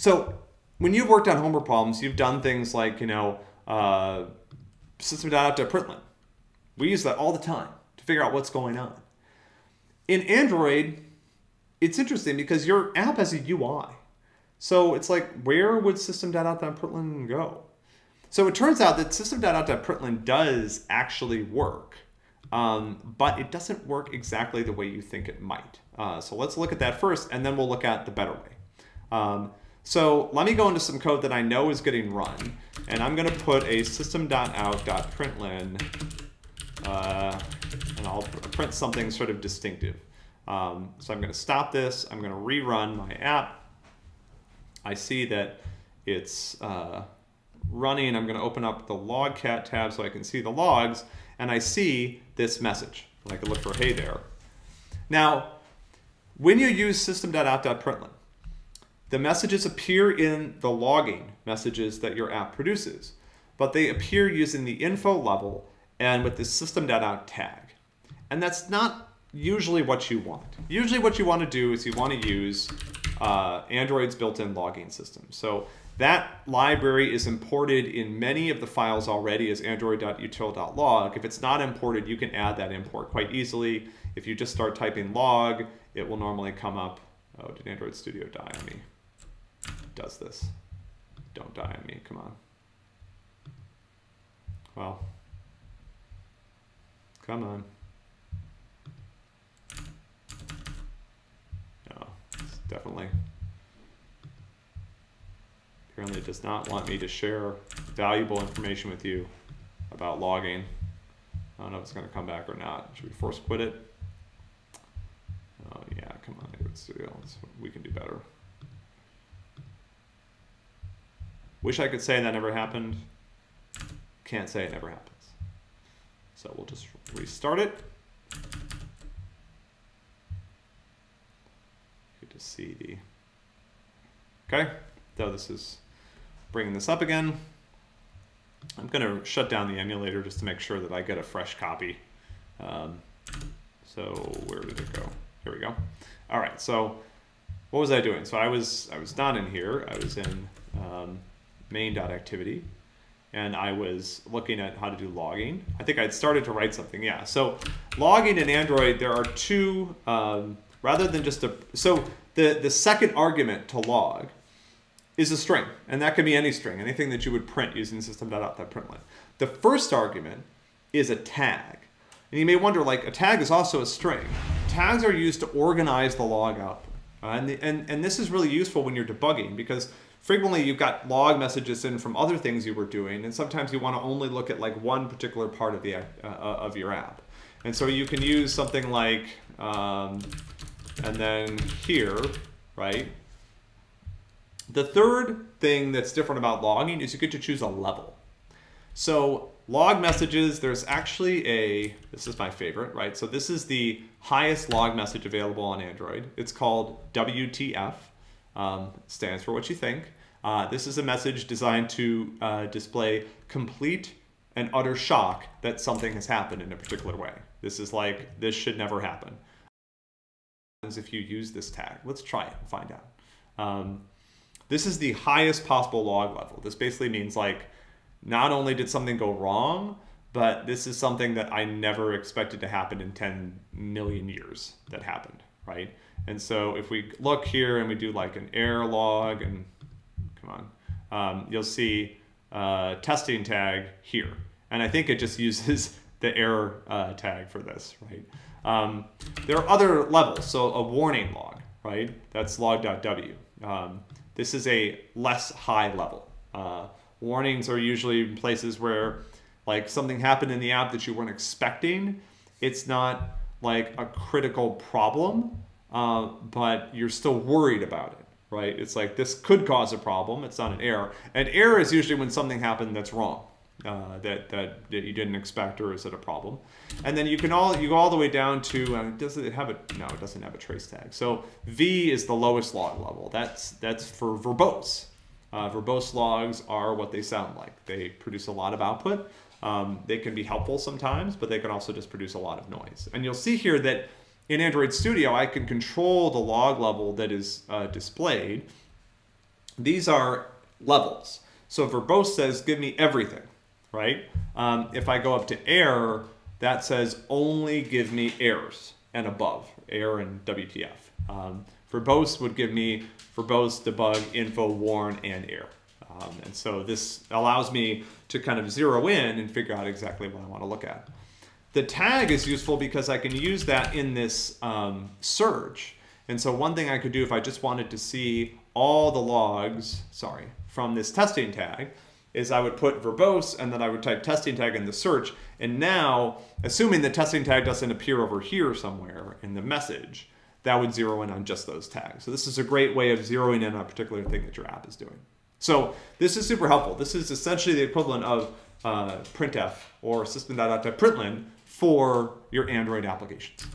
So when you've worked on homework problems, you've done things like, you know, uh, system.out.println. We use that all the time to figure out what's going on. In Android, it's interesting because your app has a UI. So it's like, where would system.out.println go? So it turns out that system.out.println does actually work, um, but it doesn't work exactly the way you think it might. Uh, so let's look at that first, and then we'll look at the better way. Um, so let me go into some code that I know is getting run, and I'm going to put a system.out.println, uh, and I'll print something sort of distinctive. Um, so I'm going to stop this. I'm going to rerun my app. I see that it's uh, running. I'm going to open up the logcat tab so I can see the logs, and I see this message. And I can look for hey there. Now, when you use system.out.println, the messages appear in the logging messages that your app produces, but they appear using the info level and with the system.out tag. And that's not usually what you want. Usually what you want to do is you want to use uh, Android's built-in logging system. So that library is imported in many of the files already as android.util.log. If it's not imported, you can add that import quite easily. If you just start typing log, it will normally come up. Oh, did Android Studio die on me? Does this. Don't die on me, come on. Well, come on. No, it's definitely. Apparently it does not want me to share valuable information with you about logging. I don't know if it's going to come back or not. Should we force quit it? Oh yeah, come on, Android Studio. we can do better. Wish I could say that never happened. Can't say it never happens. So we'll just restart it. Good to see the... Okay, so this is bringing this up again. I'm going to shut down the emulator just to make sure that I get a fresh copy. Um, so where did it go? Here we go. All right, so what was I doing? So I was I was not in here. I was in main.activity and I was looking at how to do logging. I think I'd started to write something, yeah. So logging in Android, there are two, um, rather than just a, so the, the second argument to log is a string, and that can be any string, anything that you would print using system.out.println. The first argument is a tag. And you may wonder, like, a tag is also a string. Tags are used to organize the log output. Uh, and, the, and, and this is really useful when you're debugging because frequently you've got log messages in from other things you were doing, and sometimes you want to only look at like one particular part of the uh, uh, of your app. And so you can use something like, um, and then here, right? The third thing that's different about logging is you get to choose a level. So log messages, there's actually a, this is my favorite, right? So this is the highest log message available on Android. It's called WTF um, stands for what you think. Uh, this is a message designed to uh, display complete and utter shock that something has happened in a particular way. This is like, this should never happen. If you use this tag, let's try it and find out. Um, this is the highest possible log level. This basically means like, not only did something go wrong, but this is something that I never expected to happen in 10 million years that happened, right? And so if we look here and we do like an error log and come on, um, you'll see uh, testing tag here. And I think it just uses the error uh, tag for this, right? Um, there are other levels. So a warning log, right? That's log.w. Um, this is a less high level. Uh, warnings are usually in places where like something happened in the app that you weren't expecting. It's not like a critical problem, uh, but you're still worried about it, right? It's like this could cause a problem. It's not an error. An error is usually when something happened that's wrong. Uh, that, that that you didn't expect or is it a problem and then you can all you go all the way down to uh, does it have a no it doesn't have a trace tag so v is the lowest log level that's that's for verbose uh, verbose logs are what they sound like they produce a lot of output um, they can be helpful sometimes but they can also just produce a lot of noise and you'll see here that in Android Studio, I can control the log level that is uh, displayed. these are levels. So verbose says, give me everything, right? Um, if I go up to error, that says only give me errors and above, error and WTF. Um, verbose would give me verbose, debug, info, warn, and error. Um, and so this allows me to kind of zero in and figure out exactly what I want to look at. The tag is useful because I can use that in this um. And so one thing I could do if I just wanted to see all the logs, sorry, from this testing tag, is I would put verbose and then I would type testing tag in the search. And now, assuming the testing tag doesn't appear over here somewhere in the message, that would zero in on just those tags. So this is a great way of zeroing in on a particular thing that your app is doing. So this is super helpful. This is essentially the equivalent of uh, printf or system.out.println for your Android applications.